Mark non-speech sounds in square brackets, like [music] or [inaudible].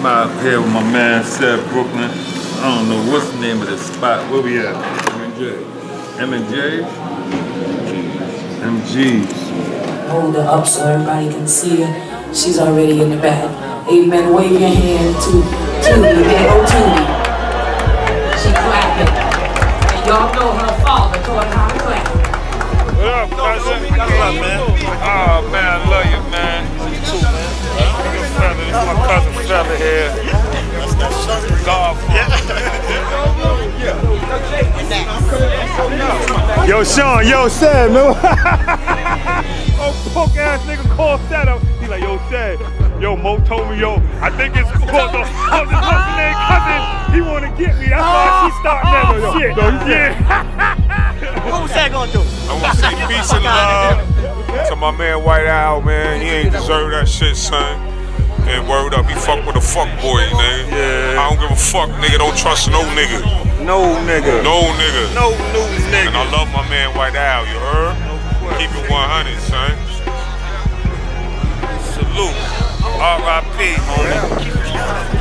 I'm out here with my man Seth Brooklyn. I don't know what's the name of this spot. Where we at? M&J. M&J? MG's. Hold her up so everybody can see her. She's already in the back. Amen. Wave your hand to Tootie. There oh, go Tootie. She clapping. And y'all know her father taught her how to clap. What up, cousin? What's up, man? Oh, man, I love you, man. You too, man. Your fella, this my cousin fella Yo, Sean, yo, Sam, man. [laughs] oh, punk ass nigga called Sam up. He like, yo, Sam, yo, Mo told me, yo, I think it's called the, this what's the name, cousin. He wanna get me. That's why she starting that Oh, shit. no, yeah. What was that gonna do? I want to say peace and love to my man White Owl, man. He ain't deserve that shit, son. And word up, he fuck with a fuck boy, nigga. Yeah. I don't give a fuck, nigga. Don't trust no nigga. No nigga. No nigga. No new nigga. And I love my man White Owl, you heard? Keep it 100, son. Salute. R.I.P., homie.